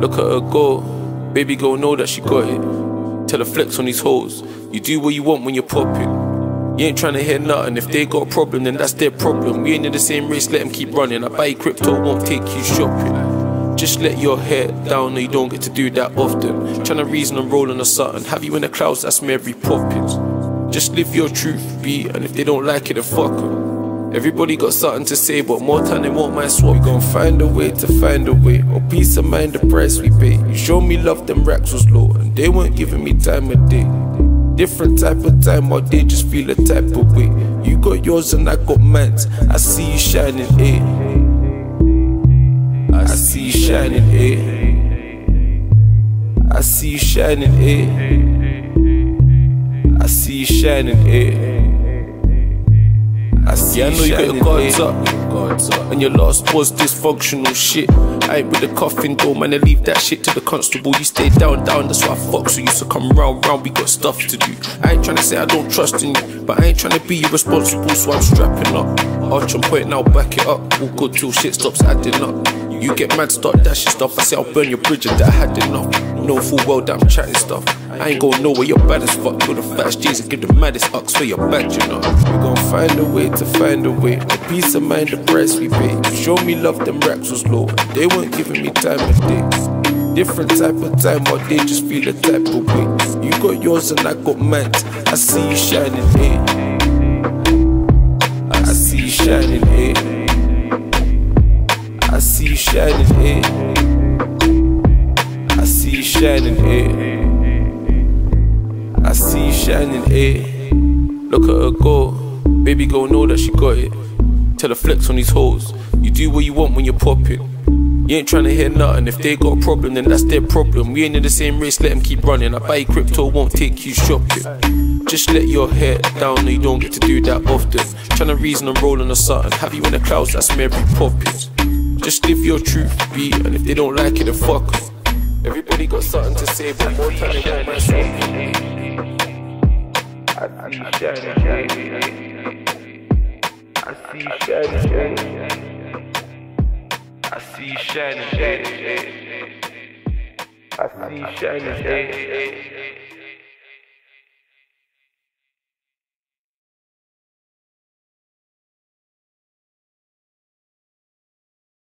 Look at her go. Baby girl know that she got it. Tell her flex on these hoes. You do what you want when you're popping. You ain't trying to hear nothing. If they got a problem, then that's their problem. We ain't in the same race, let them keep running. I buy crypto, won't take you shopping. Just let your hair down, no, you don't get to do that often. Trying to reason and roll on a something. Have you in the clouds, that's Mary Poppins. Just live your truth, be, and if they don't like it, then fuck 'em. Everybody got something to say, but more time they want my swap. We gon' find a way to find a way. Or peace of mind, the price we pay. You show me love, them racks was low, and they weren't giving me time of day. Different type of time, or they just feel a type of way. You got yours and I got mine. I see you shining, eh? I see you shining, eh? I see you shining, eh? I see you shining, eh? I see yeah, I know you got your guards up. guards up. And your last was dysfunctional shit. I ain't with the coffin door, man. I leave that shit to the constable. You stay down, down. That's why I fuck. So used to come round, round. We got stuff to do. I ain't trying to say I don't trust in you, but I ain't trying to be irresponsible. So I'm strapping up. Arch on point now, back it up. All good till shit stops adding up. You get mad, start dashing stuff. I say I'll burn your bridge and that I had enough. Know full well that I'm chatting stuff. I ain't going nowhere, you're bad as fuck. Kill the fattest G's and give the maddest ucks for your badge, you know. Find a way to find a way. A peace of mind, the price we pay. You show me love, them racks was low. They weren't giving me time of day. Different type of time, but they just feel a type of way. You got yours and I got mine. I see you shining, eh? I see you shining, eh? I see you shining, eh? I see you shining, eh? I see you shining, eh? Look at her go. Baby girl know that she got it. Tell her flex on these hoes. You do what you want when you pop it. You ain't trying to hear nothing. If they got a problem, then that's their problem. We ain't in the same race, let them keep running. I buy crypto, won't take you shopping. Just let your hair down, no, you don't get to do that often. Trying to reason and roll on a something. Have you in the clouds, that's Mary Poppins. Just live your truth, be, and if they don't like it, then fuck 'em. Everybody got something to say, but more time they want my. I see shining, I see shining, I see shining, I see shining,